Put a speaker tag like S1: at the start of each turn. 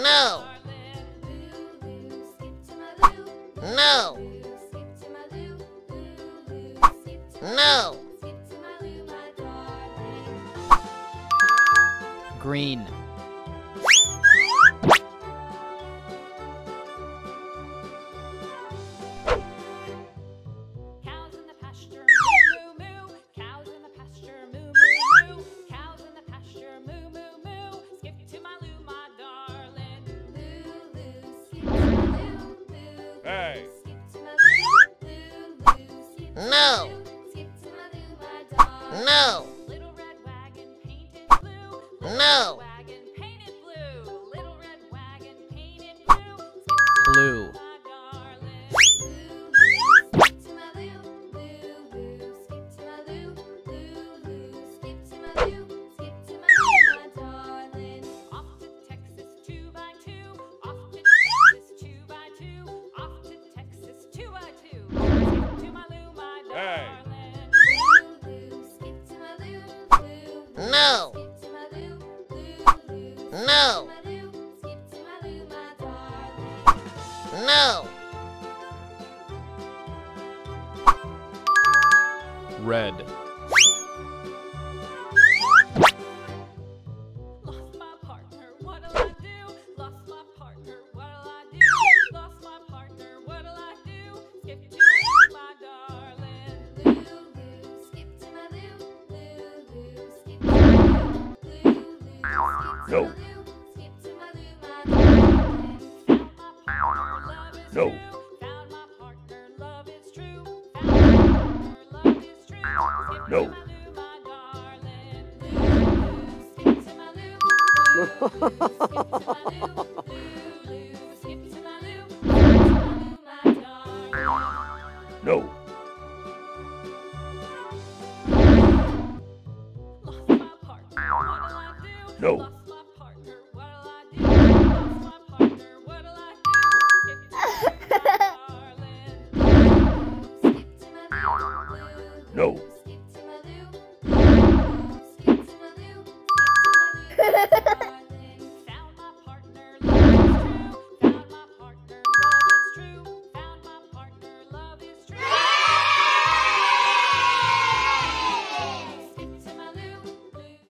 S1: No. No. No.
S2: Green.
S1: No! No! No! No! No!
S2: Red.
S3: No. No. No. no. No. No.